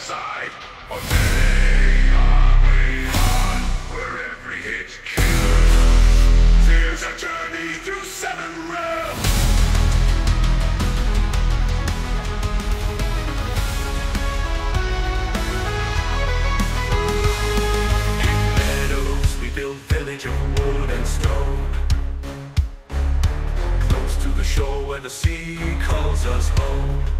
side. But way on Where every hit kills. Here's a journey through seven realms. Of wood and stone. Close to the shore where the sea calls us home.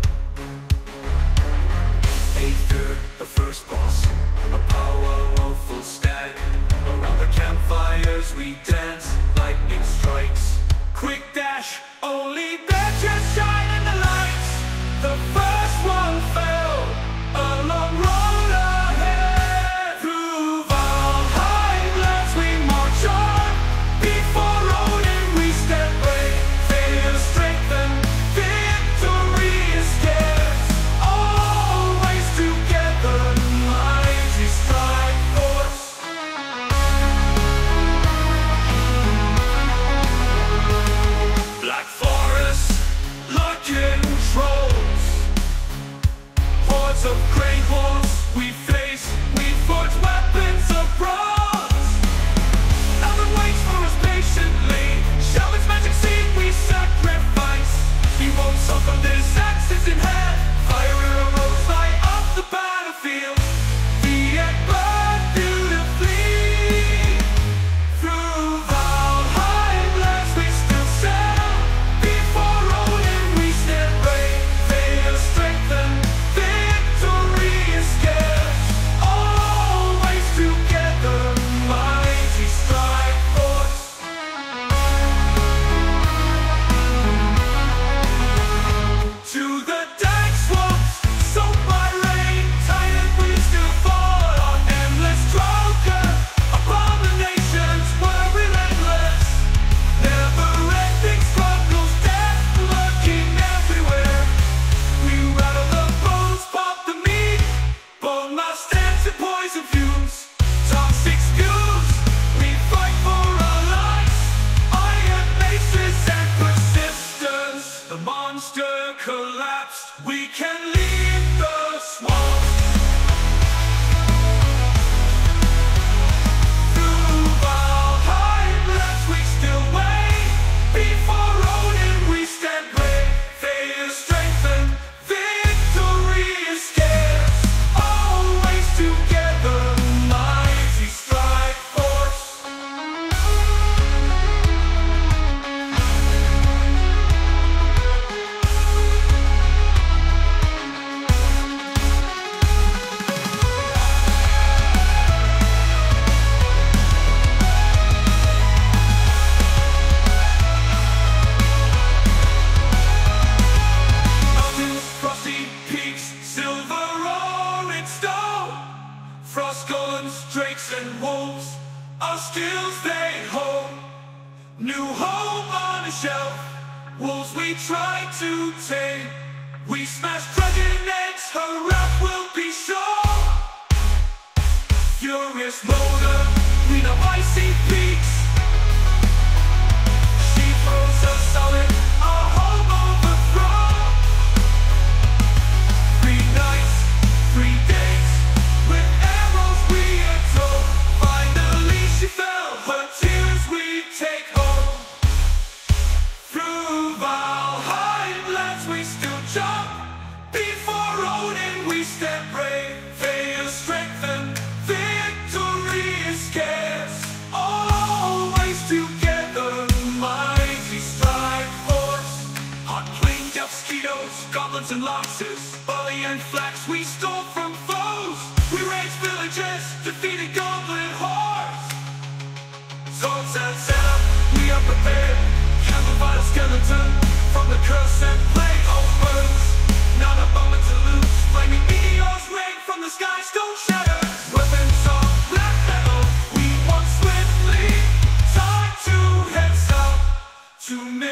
New home on a shelf. Wolves we try to tame. We smash dragon eggs, her wrath will be sure. Furious Moder, we know icy peaks.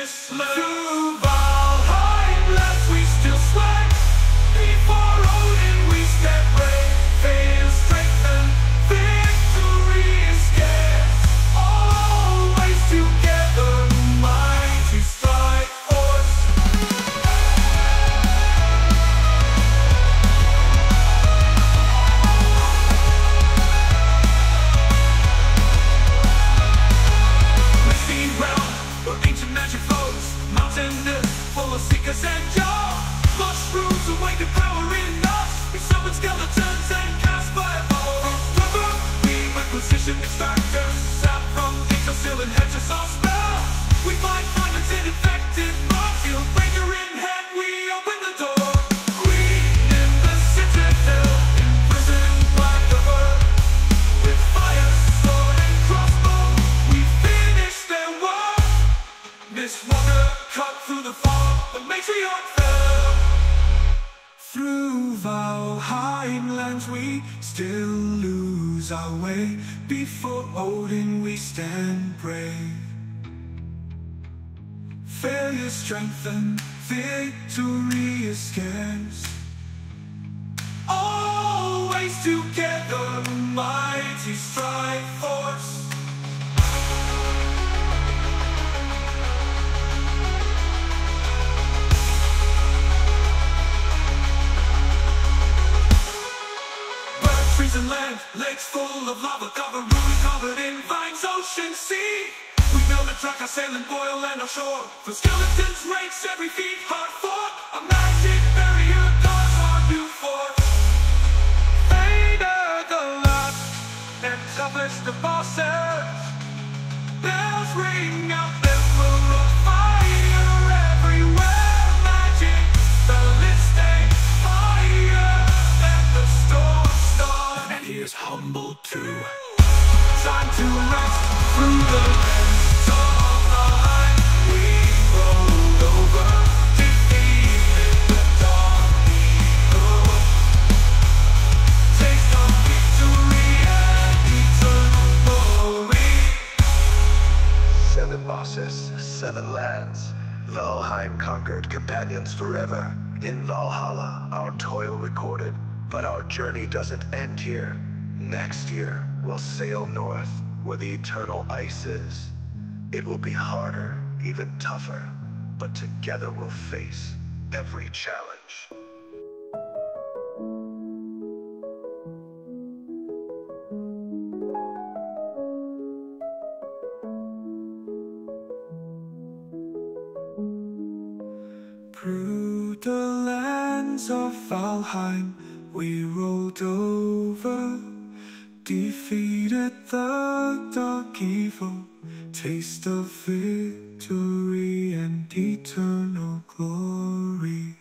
Christmas. bartender full of seekers and joy. Mushrooms awake the power in through the fog, the matriarch fell. Through our highlands we still lose our way. Before Odin we stand brave. Failure strengthened, victory is scarce. Always together, mighty strife. Lakes full of lava Covered, ruins covered in vines, ocean, sea. We build a track, our sailing boil and our shore. For skeletons, rakes, every feet hard fought. A magic barrier guards our new fort. Fader the last and toughest of bosses In Valhalla, our toil recorded. But our journey doesn't end here. Next year, we'll sail north, where the eternal ice is. It will be harder, even tougher. But together we'll face every challenge. of Valheim we rolled over, defeated the dark evil, taste of victory and eternal glory.